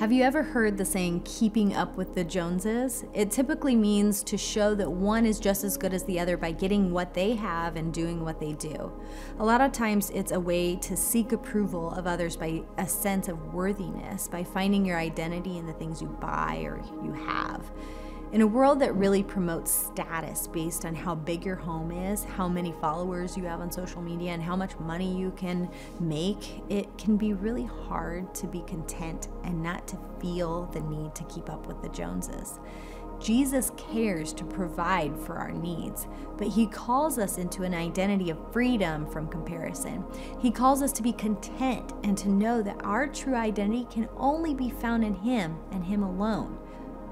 Have you ever heard the saying, keeping up with the Joneses? It typically means to show that one is just as good as the other by getting what they have and doing what they do. A lot of times it's a way to seek approval of others by a sense of worthiness, by finding your identity in the things you buy or you have. In a world that really promotes status based on how big your home is, how many followers you have on social media, and how much money you can make, it can be really hard to be content and not to feel the need to keep up with the Joneses. Jesus cares to provide for our needs, but He calls us into an identity of freedom from comparison. He calls us to be content and to know that our true identity can only be found in Him and Him alone.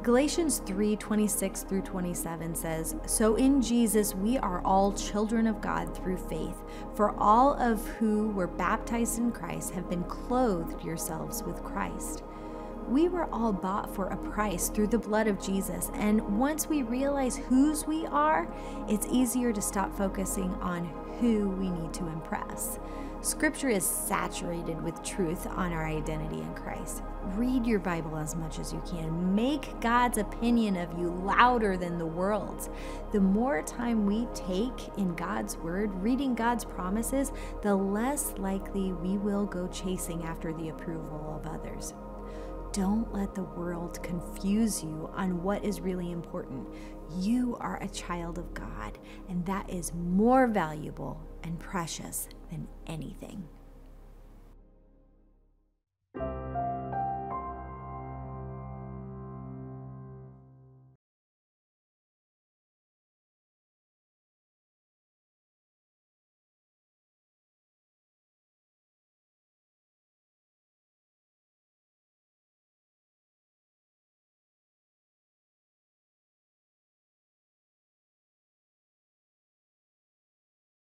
Galatians 3 26 through 27 says, So in Jesus we are all children of God through faith, for all of who were baptized in Christ have been clothed yourselves with Christ. We were all bought for a price through the blood of Jesus, and once we realize whose we are, it's easier to stop focusing on who we need to impress. Scripture is saturated with truth on our identity in Christ. Read your Bible as much as you can. Make God's opinion of you louder than the world's. The more time we take in God's Word, reading God's promises, the less likely we will go chasing after the approval of others. Don't let the world confuse you on what is really important. You are a child of God, and that is more valuable and precious than anything.